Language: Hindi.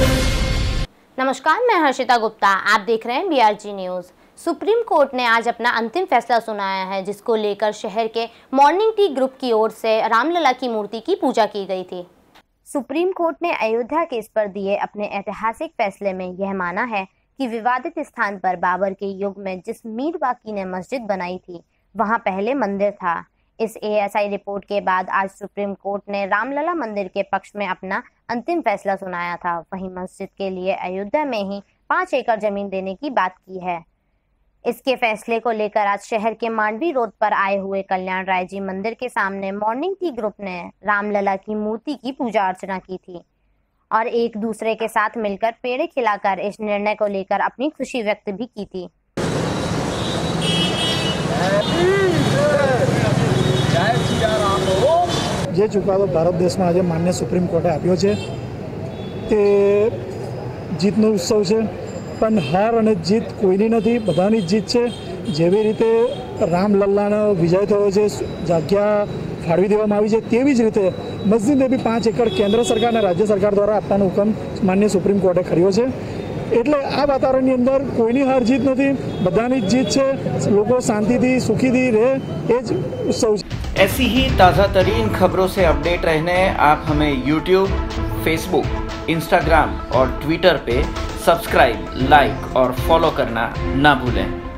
नमस्कार, मैं हर्षिता गुप्ता। आप देख रहे हैं बीआरजी न्यूज़ सुप्रीम कोर्ट ने आज अपना अंतिम फैसला सुनाया है, जिसको लेकर शहर के मॉर्निंग टी ग्रुप की ओर से रामलला की मूर्ति की पूजा की गई थी। सुप्रीम कोर्ट ने अयोध्या केस पर दिए अपने ऐतिहासिक फैसले में यह माना है कि विवादित स्थान पर बाबर के युग में जिस मीर बाकी ने मस्जिद बनाई थी, वहाँ पहले मंदिर था। इस एएसआई रिपोर्ट के बाद आज सुप्रीम कोर्ट ने रामलला मंदिर के पक्ष में अपना अंतिम फैसला सुनाया था। वहीं मस्जिद के लिए अयोध्या में ही पाँच एकड़ ज़मीन देने की बात की है। इसके फैसले को लेकर आज शहर के मांडवी रोड पर आए हुए कल्याण राय जी मंदिर के सामने मॉर्निंग टी ग्रुप ने रामलला की मूर्ति की पूजा अर्चना की थी और एक दूसरे के साथ मिलकर पेड़े खिलाकर इस निर्णय को लेकर अपनी खुशी व्यक्त भी की थी। જે ચુકાદો ભારત દેશમાં આજે માન્ય સુપ્રીમ કોર્ટે આપ્યો છે, તે જીતનો ઉત્સવ છે, પણ હાર અને જીત કોઈની નથી, બધાની જીત છે. જેવી રીતે રામલલ્લાનો વિજય થયો છે, જગ્યા ફાળવી દેવામાં આવી છે, તેવી જ રીતે મસ્જિદને બી પાંચ એકર કેન્દ્ર સરકાર અને રાજ્ય સરકાર દ્વારા આપવાનો હુકમ માન્ય સુપ્રીમ કોર્ટે કર્યો છે. એટલે આ વાતાવરણની અંદર કોઈની હાર જીત નથી, બધાની જ જીત છે. લોકો શાંતિથી, સુખીથી રહે, એ જ ઉત્સવ છે. ऐसी ही ताज़ा तरीन खबरों से अपडेट रहने आप हमें यूट्यूब फेसबुक इंस्टाग्राम और ट्विटर पे सब्सक्राइब लाइक और फॉलो करना ना भूलें।